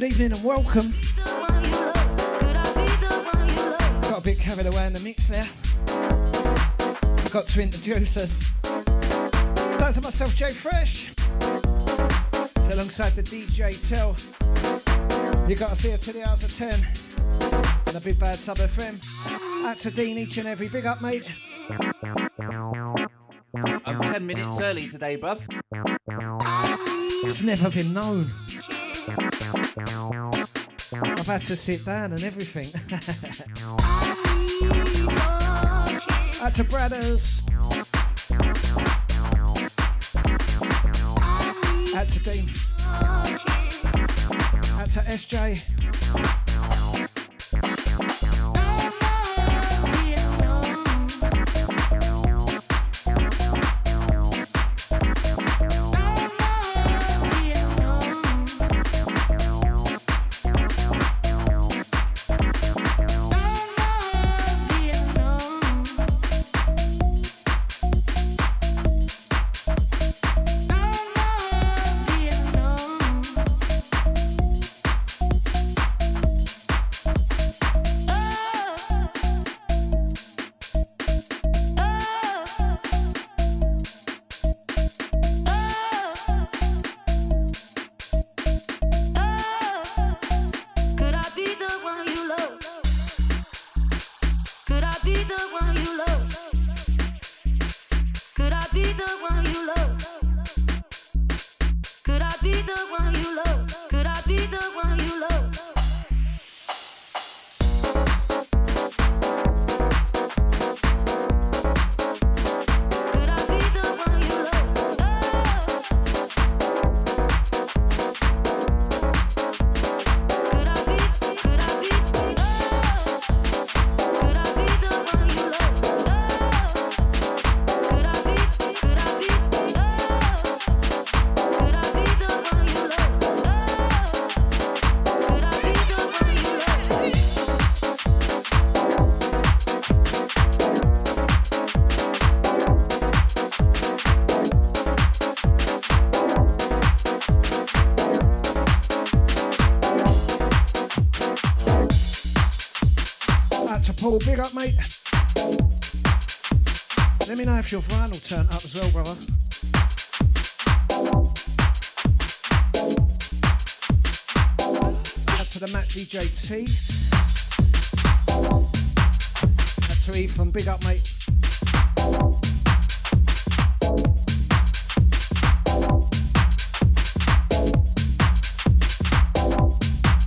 good evening and welcome. Got a bit carried away in the mix there. Got to introduce us. Thanks to myself, J-Fresh. Alongside the DJ Tel. You got see it to the hours of 10. And a big bad sub FM. Out to Dean each and every. Big up, mate. I'm 10 minutes early today, bruv. It's never been known. Had to sit down and everything. Out to Brothers. Out to Dean. Out to SJ. Your vinyl turned up as well, brother. Out to the Matt DJ T. Out to Ethan, big up, mate.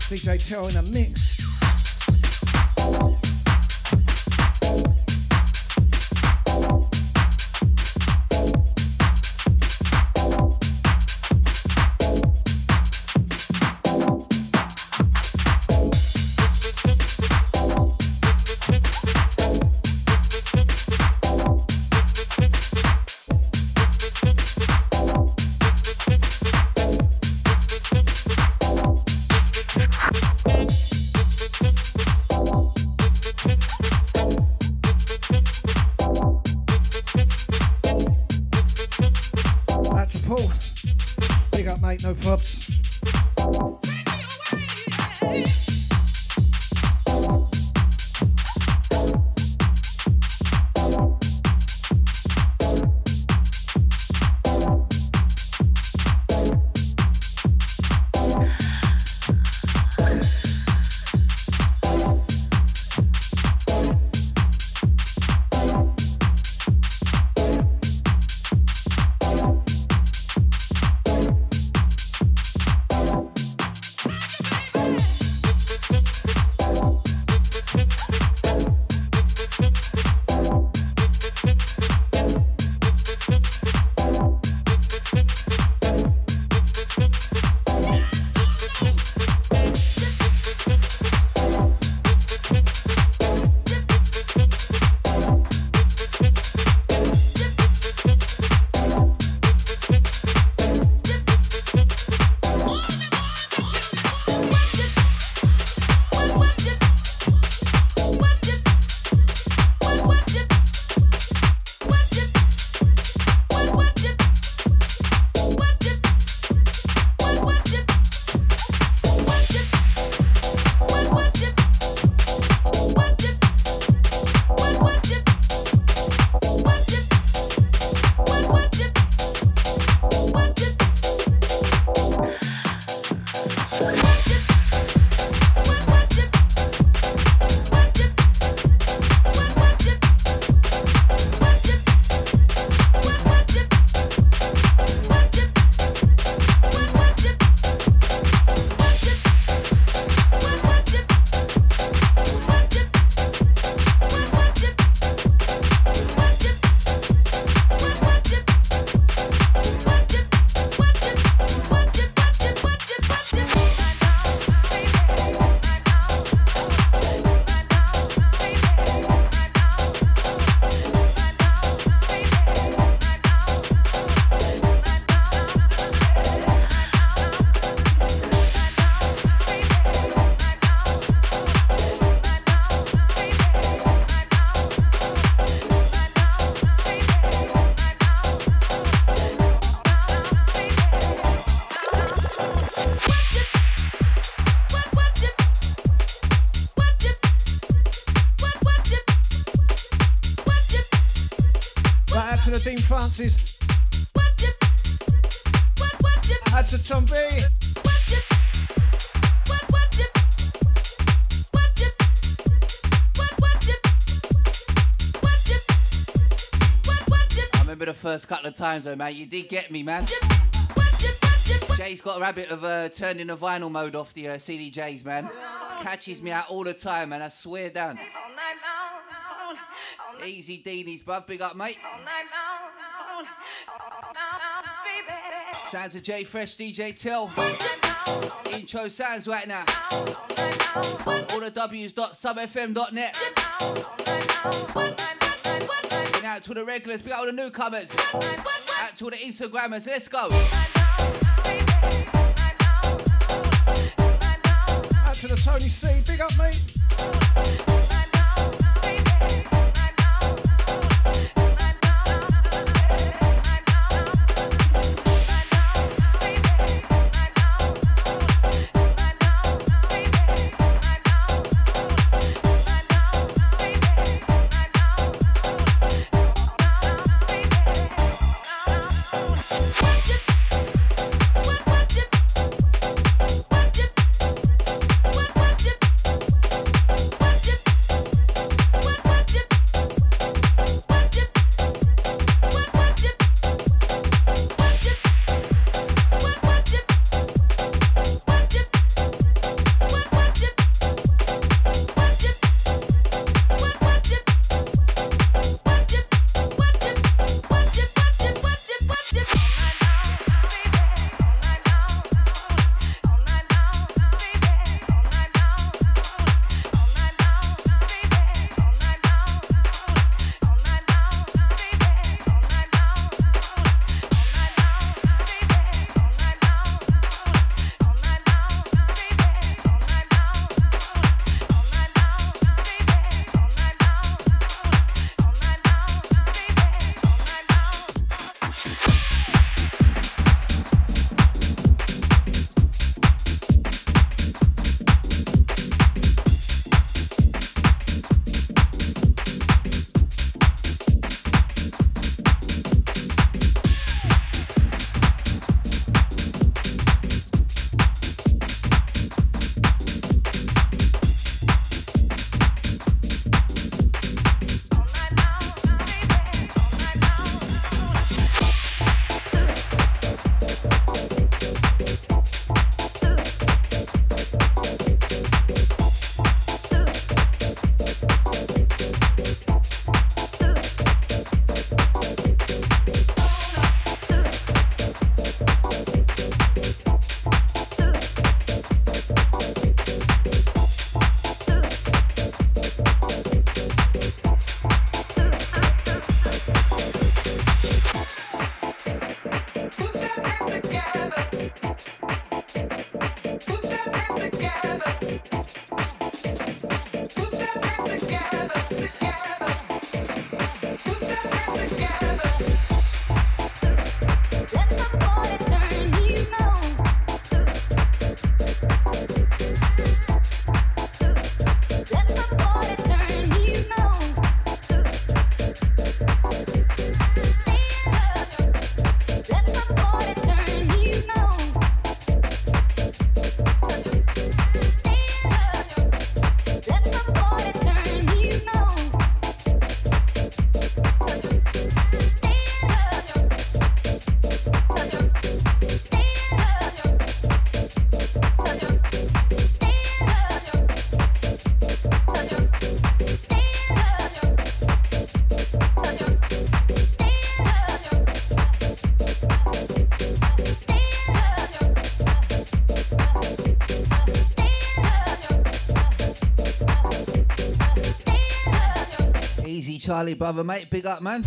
DJ Tel in a mix. First couple of times though, man. You did get me, man. Jay's got a habit of uh, turning the vinyl mode off the uh, CDJs, man. Catches me out all the time, man. I swear down. Easy Deanies, bruv. Big up, mate. Sounds of J Fresh DJ Tel. Intro sounds right now. All the W's.subfm.net. And out to the regulars, big up the newcomers. Out to all the Instagrammers. Let's go. Add to the Tony C. Big up, mate. Charlie, brother, mate. Big up, man.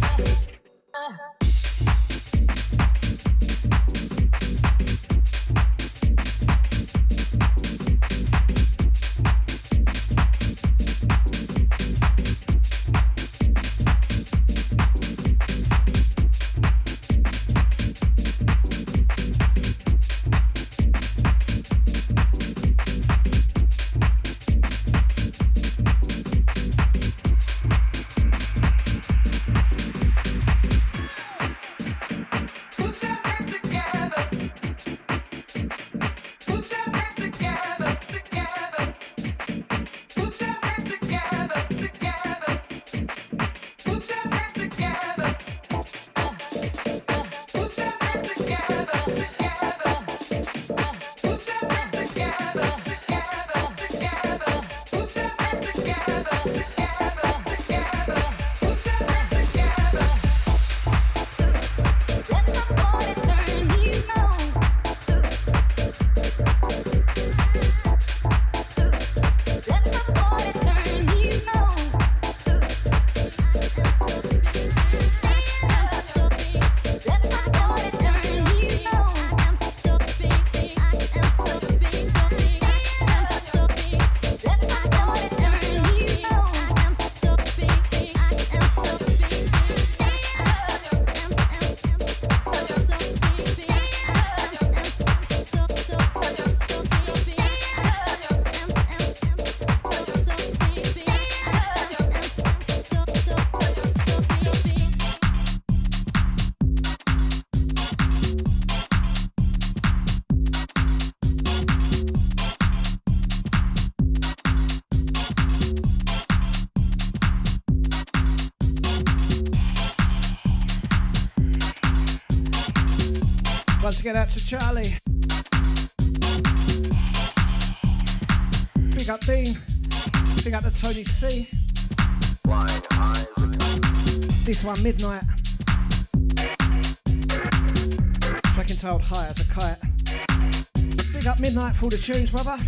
Again, out to Charlie. Big up Dean. Big up to Tony C. This one, Midnight. Track entitled High as a Kite. Big up Midnight for the tunes, brother.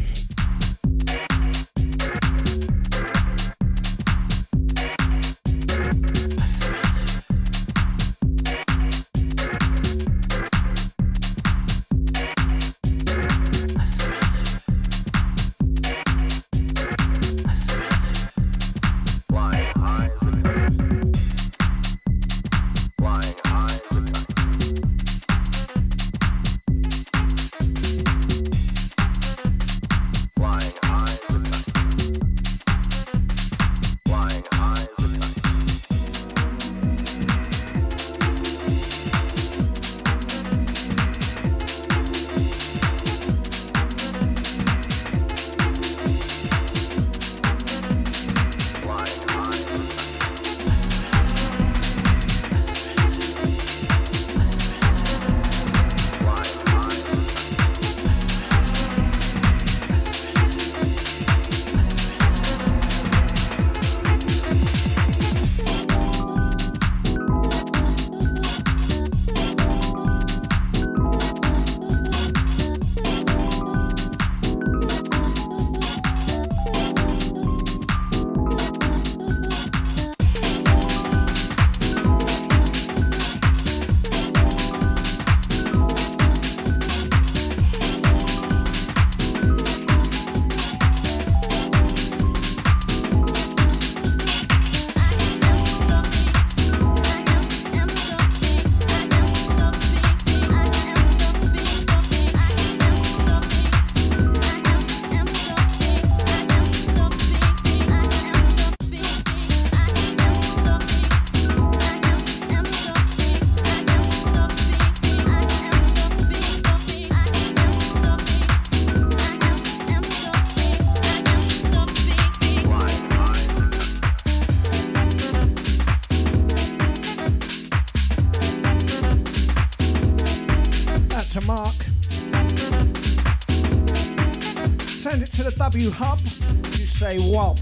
W Hub, you say WOP.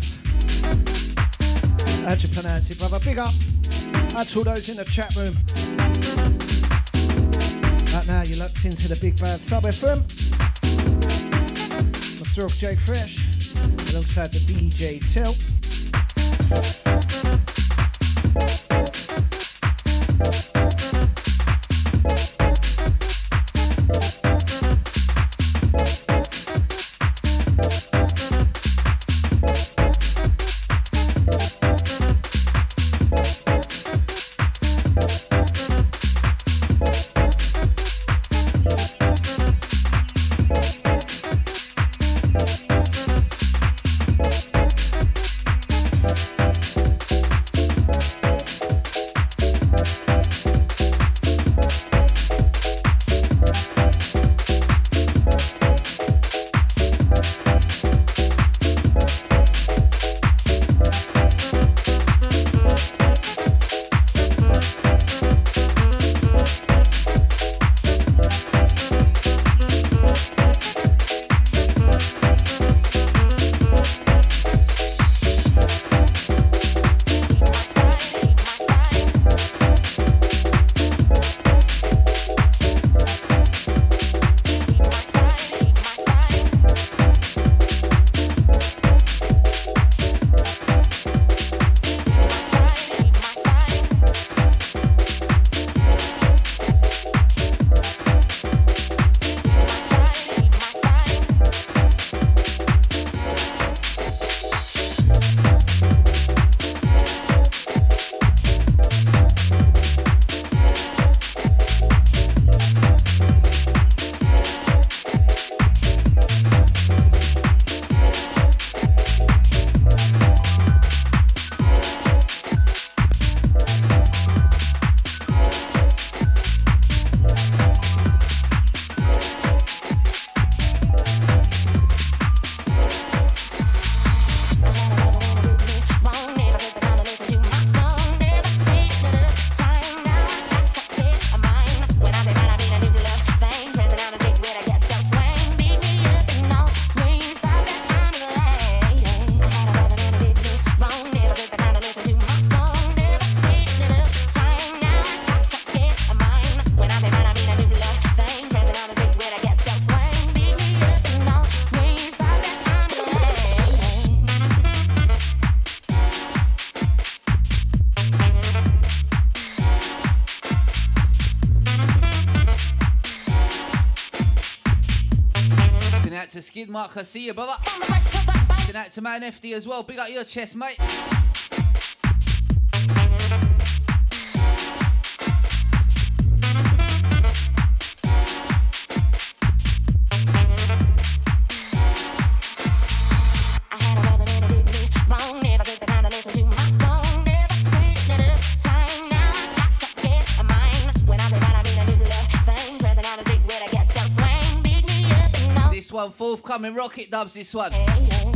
How'd you pronounce it, brother? Big up. That's all those in the chat room. Right now, you're locked into the big bad sub FM. Myself, J-Fresh, alongside the DJ Tilt. Skid Mark, I see you, brother. Send out to Man FD as well. Big up your chest, mate. Forthcoming rocket dubs this one. to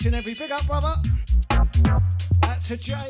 each and every. Big up, brother. That's to Jay.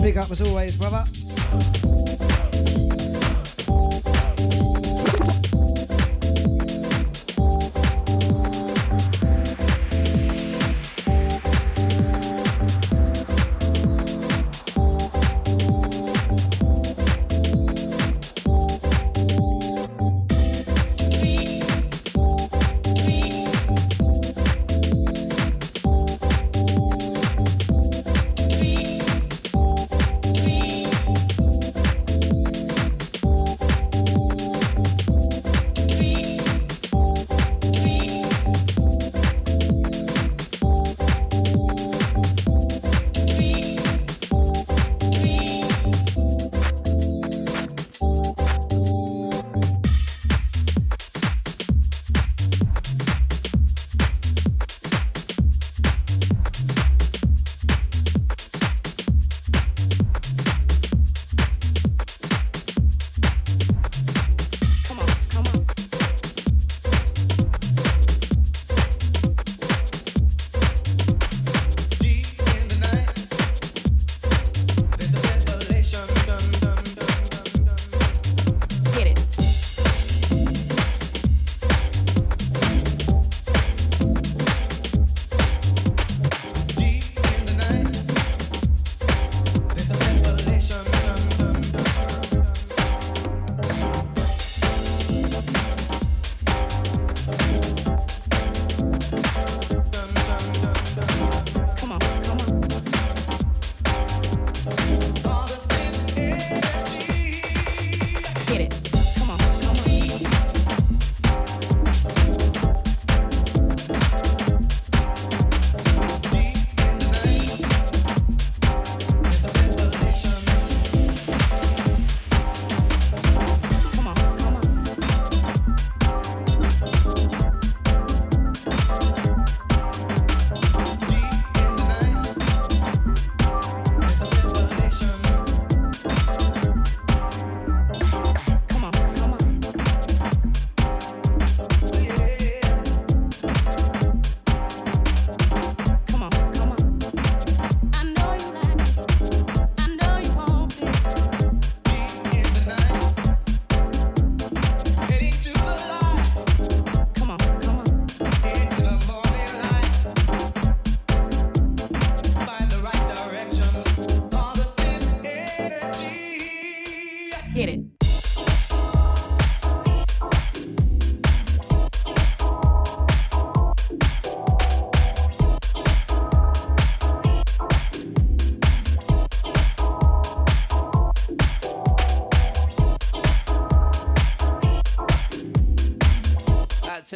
Big up as always, brother.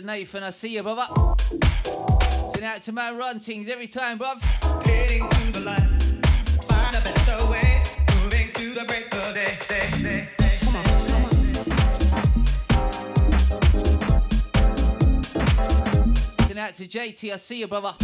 Nathan. I see you, brother. Send out to man run things every time, bruv. Heading to the light, find a better way, moving to the break of day, day, day. Come on, come on. Send out to JT. I see you, brother.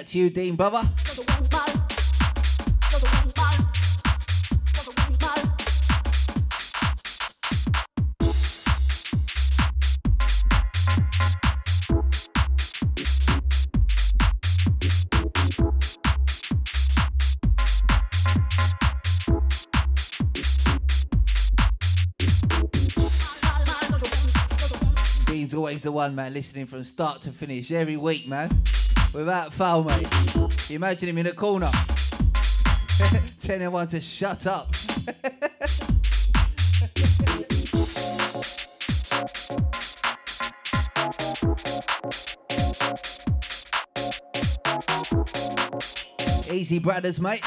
Out to you, Dean, brother. Dean's always the one, man, listening from start to finish every week, man. Without foul, mate. Imagine him in a corner. Telling everyone to shut up. Easy, brothers, mate.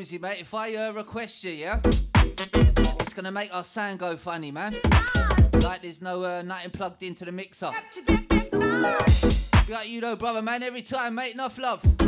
Bonesy, mate, if I uh, request you, yeah, it's gonna make our sound go funny, man. Like there's no uh, nothing plugged into the mixer. Got you know, brother, man. Every time, mate. Enough love.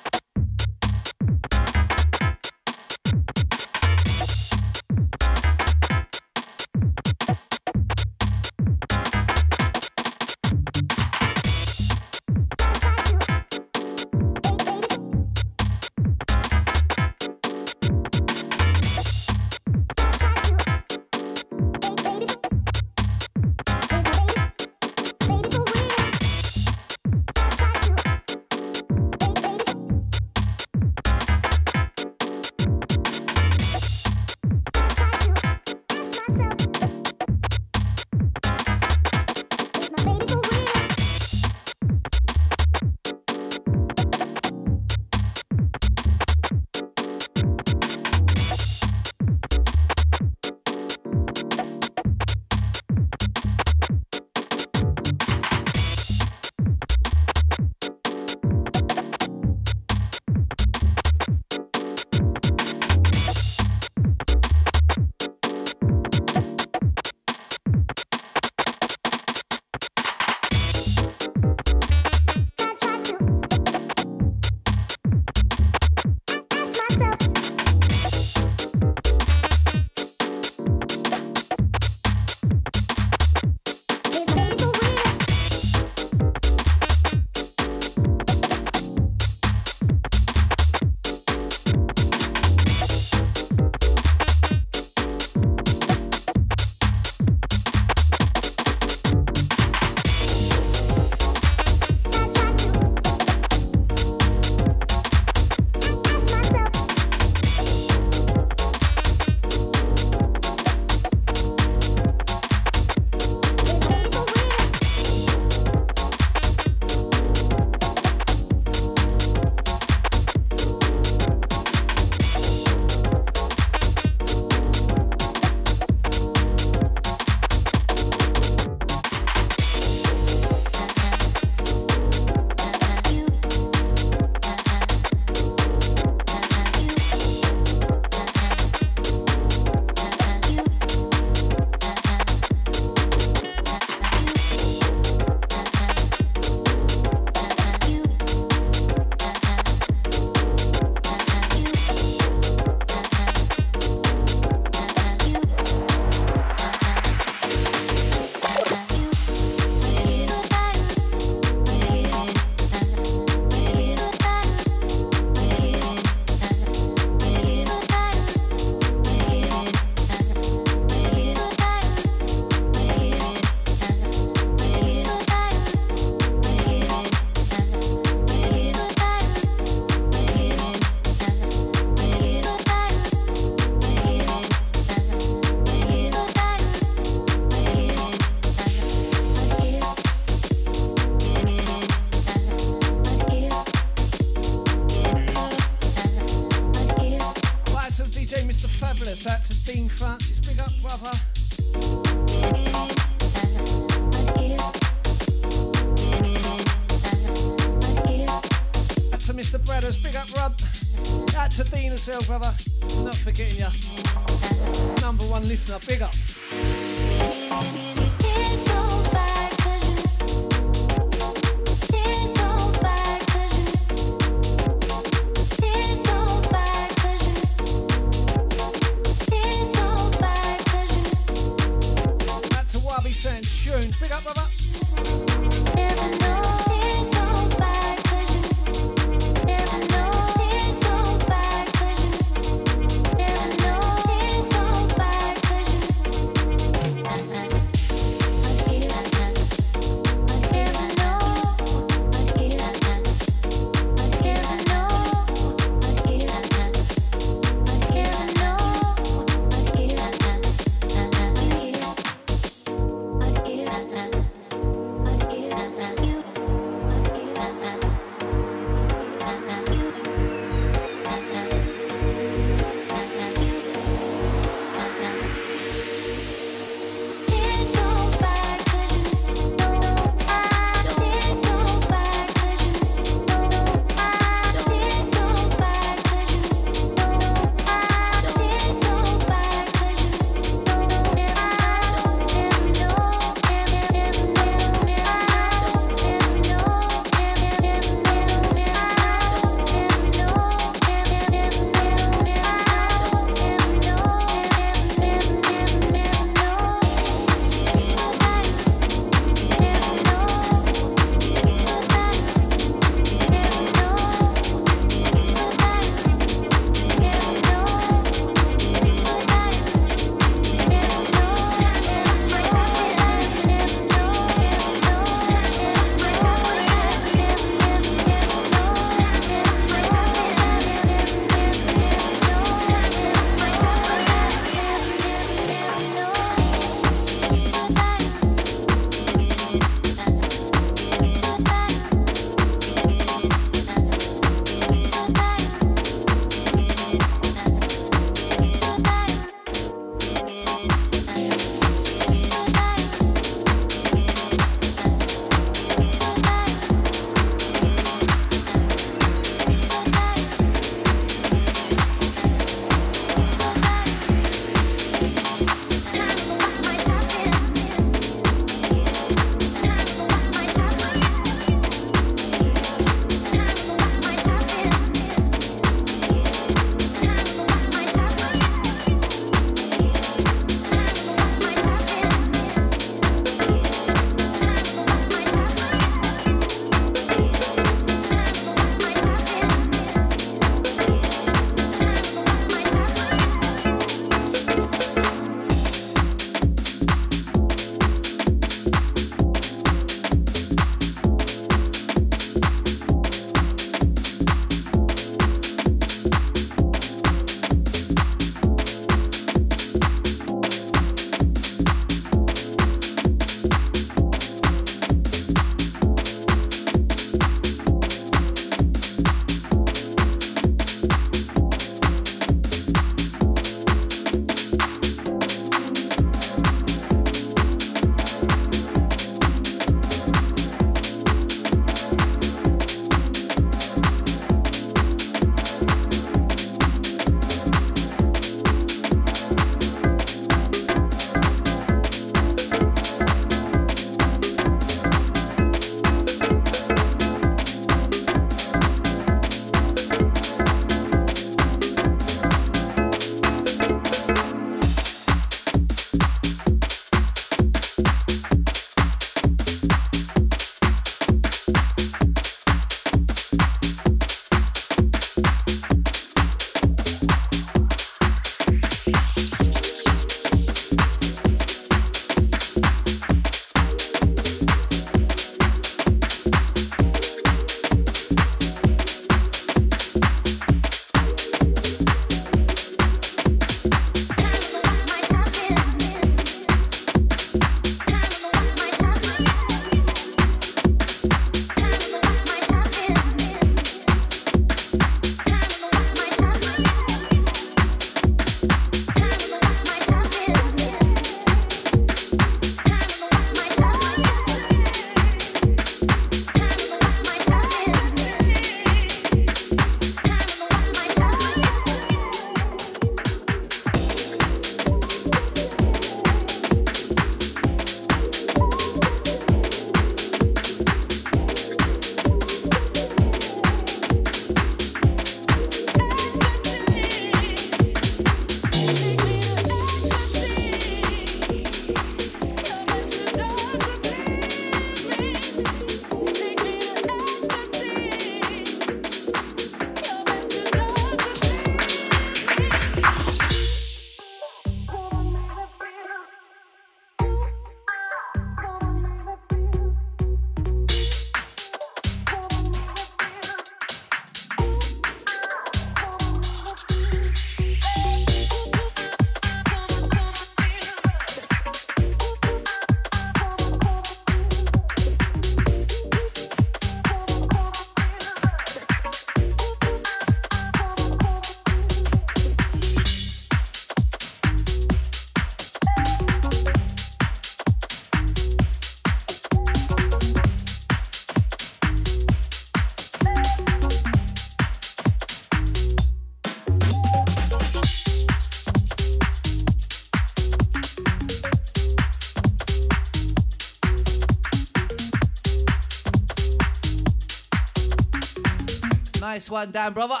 One, down, brother.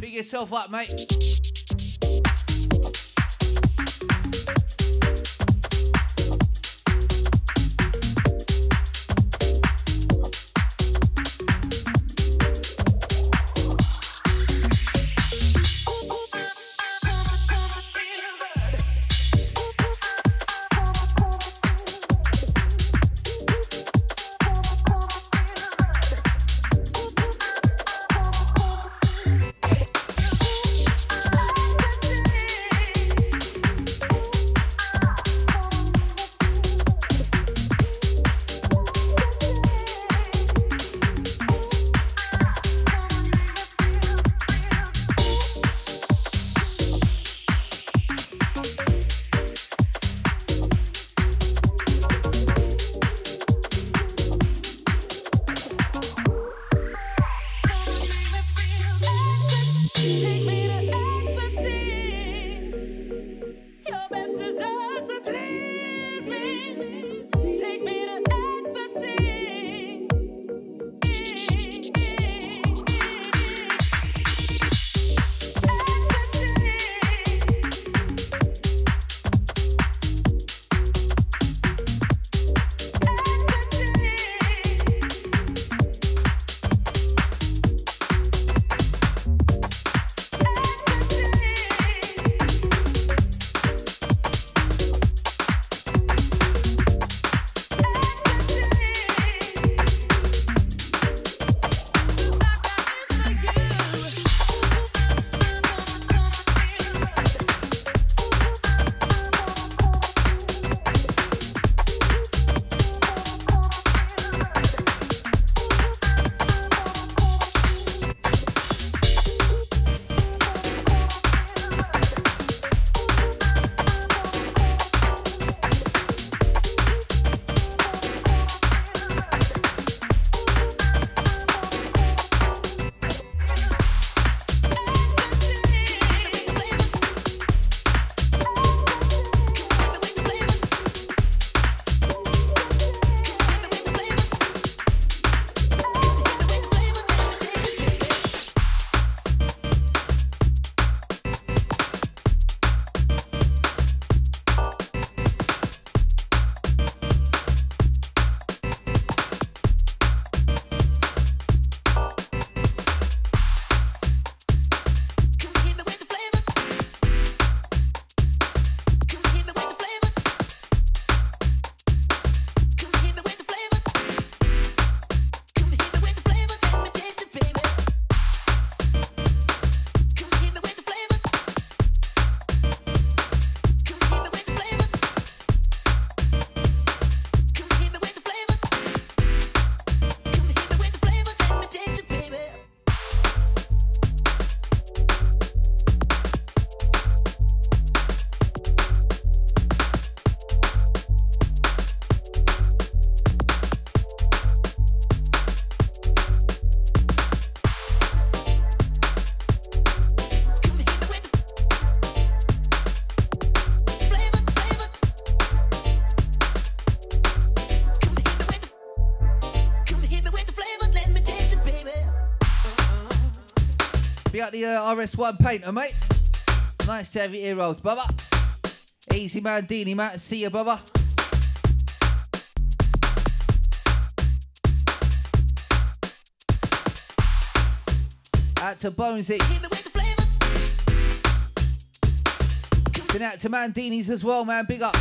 Big yourself up, mate. The uh, RS1 painter, mate. Nice to have your ear rolls, brother. Easy man, Deanie, mate. See you, brother. Out to Bonesy. Been out to Mandini's as well, man. Big up.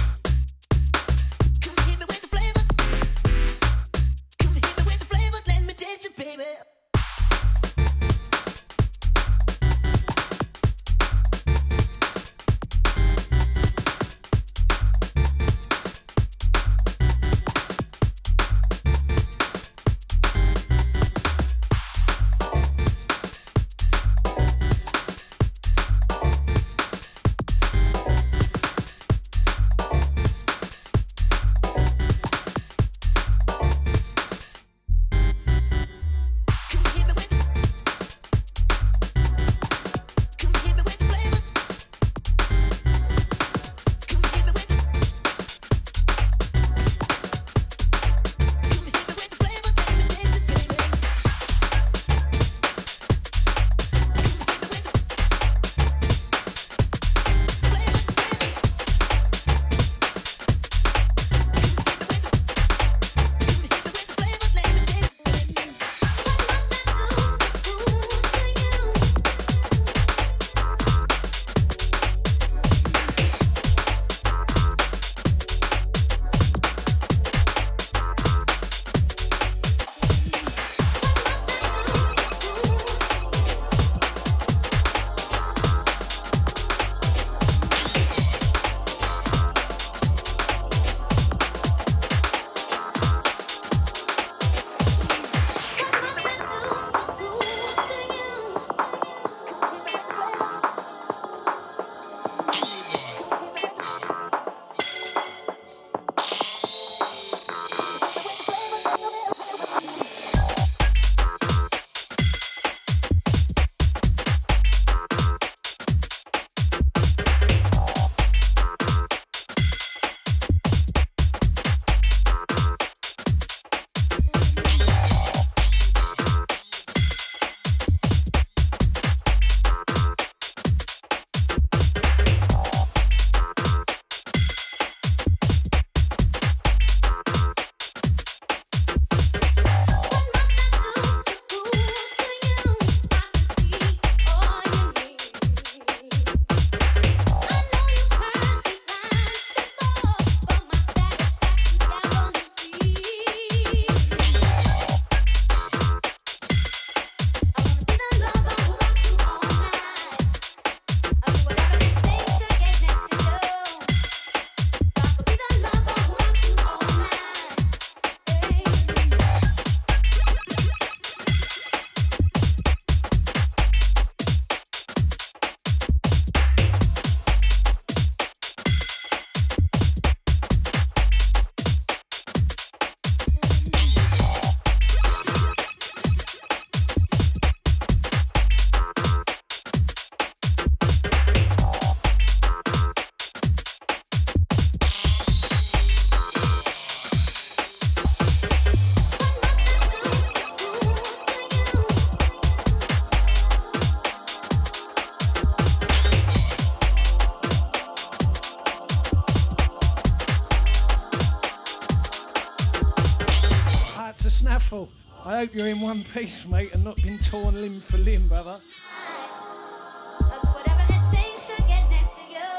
Hope you're in one piece, mate, and not been torn limb for limb, brother.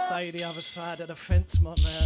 Stay the other side of the fence, my man.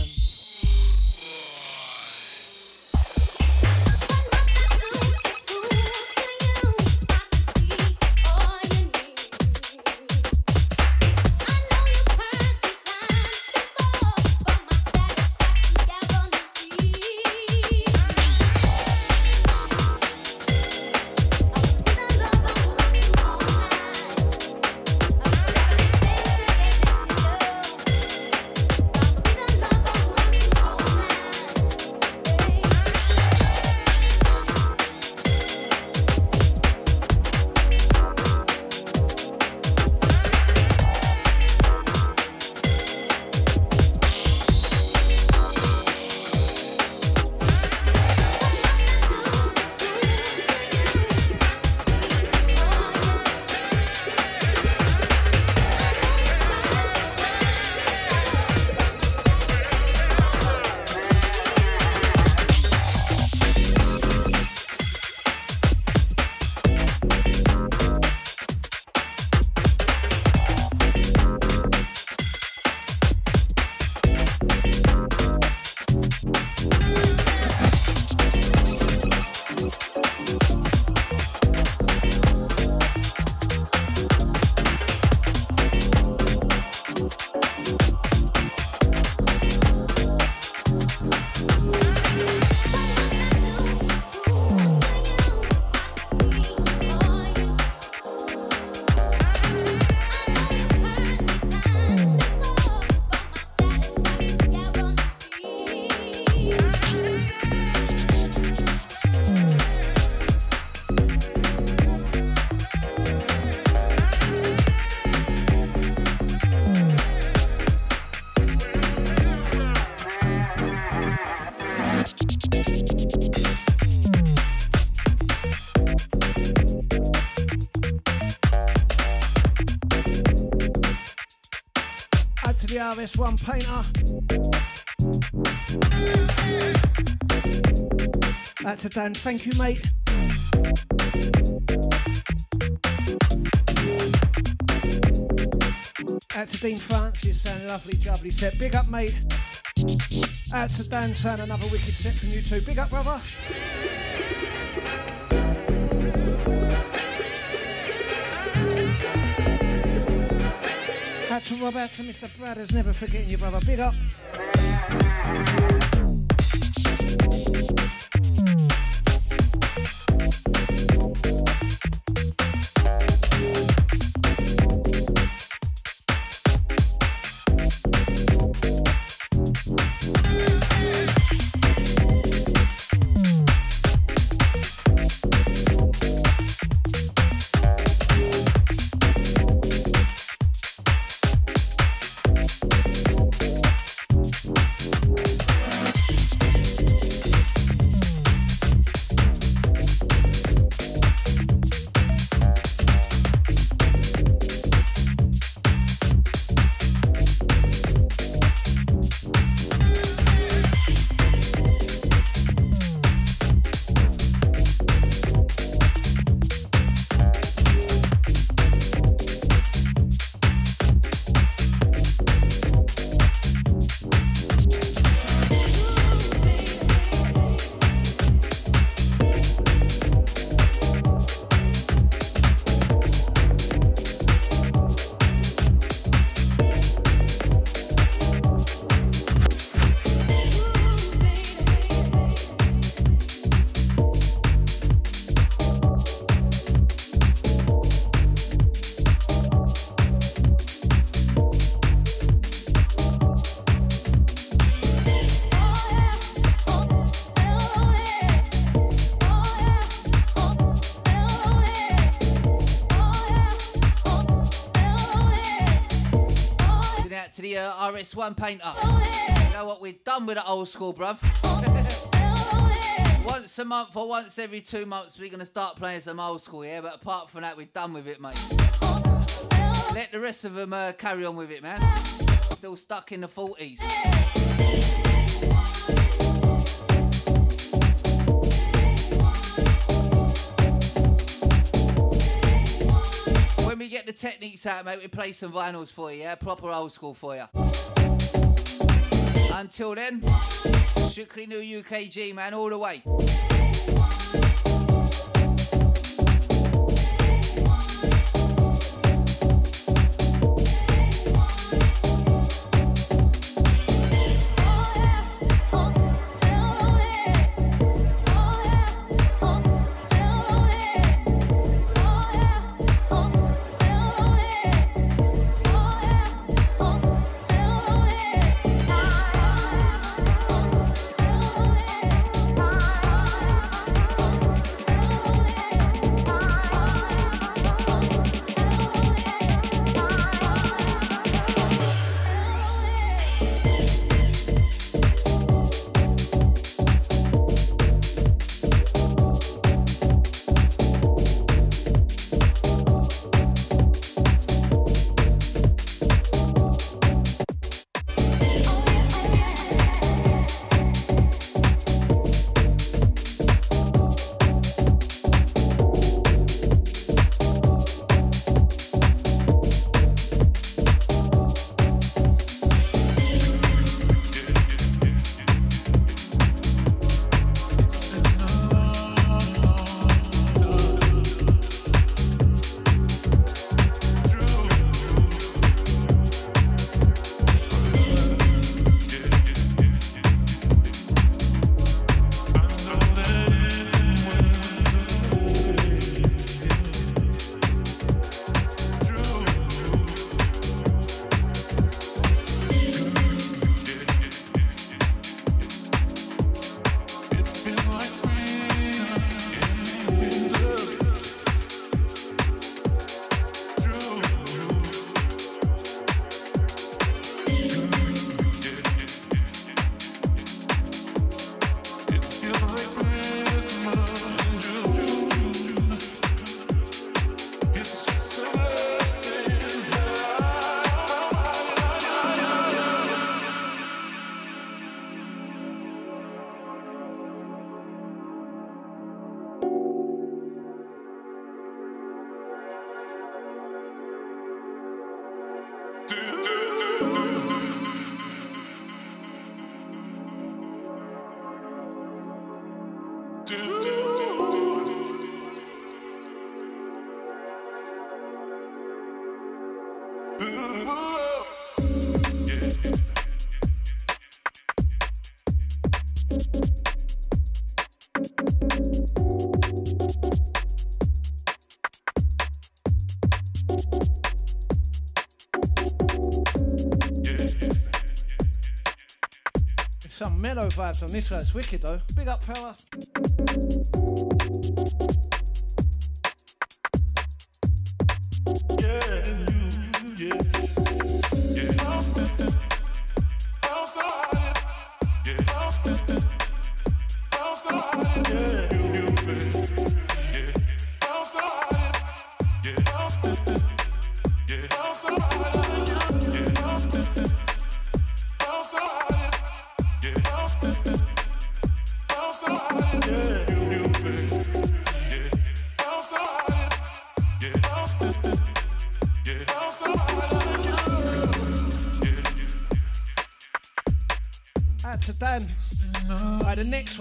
RS1 painter. That's a Dan. Thank you, mate. Out to Dean Francis and lovely jubbly set. Big up, mate. Out to Dan San, another wicked set from you too. Big up, brother. To Rob, out to Mr. Bradders, never forgetting you, brother. Big up. One painter. You know what? We're done with the old school, bruv. once a month or once every two months, we're going to start playing some old school, yeah? But apart from that, we're done with it, mate. Let the rest of them uh, carry on with it, man. Still stuck in the 40s. Get the techniques out, mate, we play some vinyls for you, yeah? Proper old school for you. Until then, strictly new UKG, man, all the way. Mellow vibes on this one. It's wicked though. Big up, fella.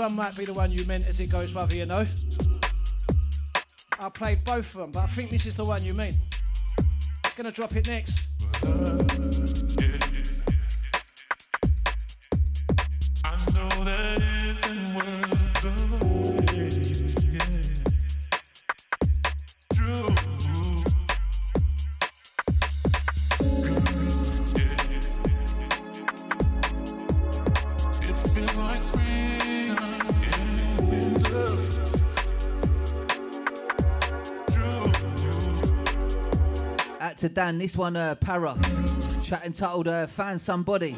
One might be the one you meant as it goes, brother, you know. I played both of them, but I think this is the one you mean. Gonna drop it next. Dan, this one, uh, Para. Entitled uh, Find Somebody.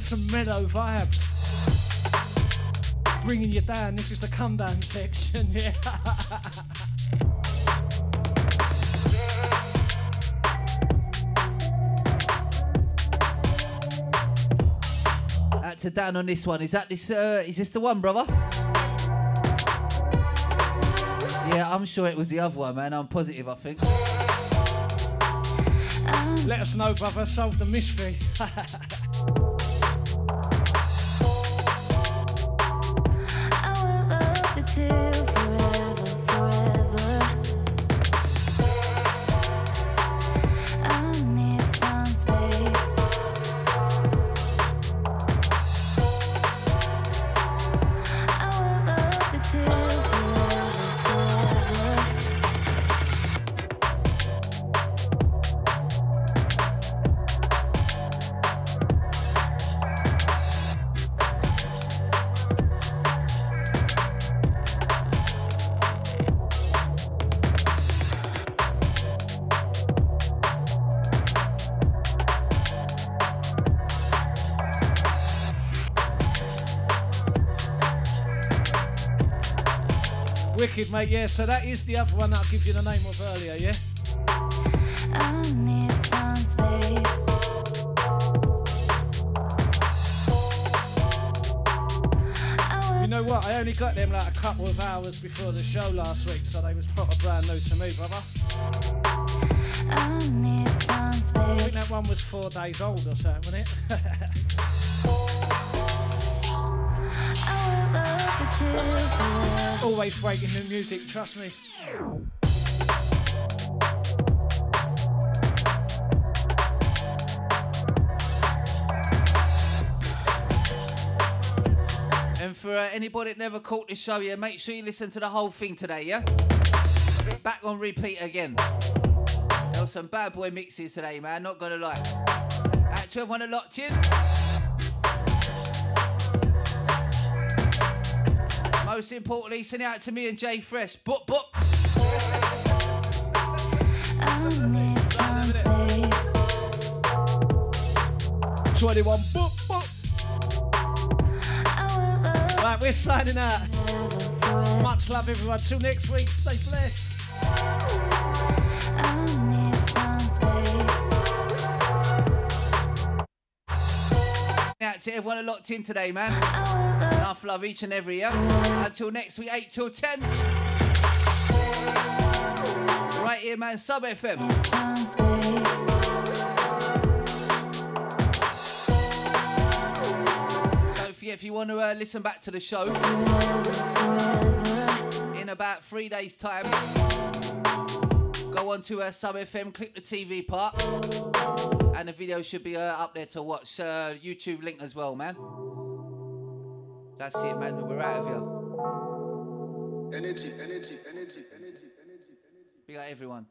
Some mellow vibes. Bringing you down. This is the come down section, yeah. Out to Dan on this one. Is that this? Uh, is this the one, brother? Yeah, I'm sure it was the other one, man. I'm positive. I think. Let us know, brother. Solve the mystery. mate. Yeah, so that is the other one that I'll give you the name of earlier, yeah? I need some space. You know what? I only got them like a couple of hours before the show last week, so they was proper brand new to me, brother. I need some I think that one was four days old or something, wasn't it? Always breaking new music, trust me. And for uh, anybody that never caught this show, yeah, make sure you listen to the whole thing today, yeah? Back on repeat again. There was some bad boy mixes today, man, not gonna lie. At 12 on the locked in. Most importantly, send it out to me and J-Fresh. Some space. 21 book, book. I will love Right, we're signing out. Much love, everyone. Till next week, stay blessed. Out to everyone that locked in today, man. Enough love each and every year. Until next week, 8 till 10. Right here, man, Sub FM. if you want to uh, listen back to the show in about three days' time, go on to uh, Sub FM, click the TV part, and the video should be uh, up there to watch. Uh, YouTube link as well, man. That's it, man. We're out of here. Energy, energy, energy, energy, energy. Big up everyone.